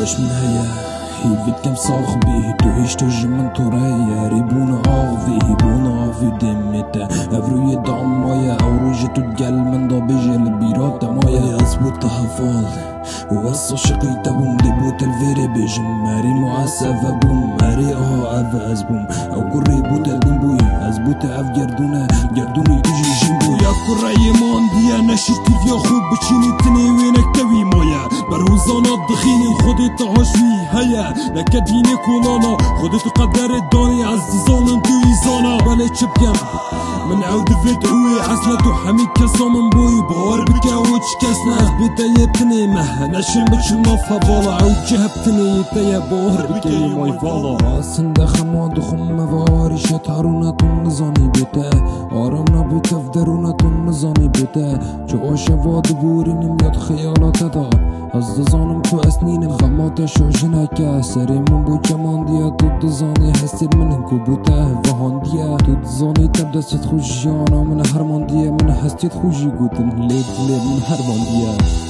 واش من هيا. كم صاخ به. توهيش تجمن ترايا ريبون غاضي بون غافي دمتا افرو يد مايا أو رجت تجل من ضبيج البيرات مايا اثبت تحفظ وصا شقي تبوم ديبوت الفيري بجم ماري معسفة فابوم ماري اهو افا ازبوم أو كري بوت الدنبوي ازبوت اف جردونا جردوني تجي جنبوي يا كري مون دي أنا شرتي فيا خوب بتشيني تني وينك بروزانا دخيني خودت عشوي هيا نكديني كولانا خودت قدر الداني عز ظالم تو زانا ولا تشبكم من عود فيت هوي حسلة حمي كسا من بوي بار بكا وش كسنا بيتا يبتني مه. نشن بچ مفا بالا عود جهبتني يتا بار بكا ماي فالا سند خماد خم واري شت هرونتون نزاني بيتا آرامنا بيتا في درونتون نزاني بيتا جو آشواد بوري نميات خيالات دا از دزانم تو اسنینم خمات شوشن که سری من بو چمان دیا تو دزانی هستی من هنکو بوته وهان دیا تو دزانی تب دستت خوش جانا من هرمان دیا من هستیت خوشی گوتن لید لید من هرمان دیا